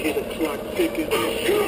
hear a clock ticking.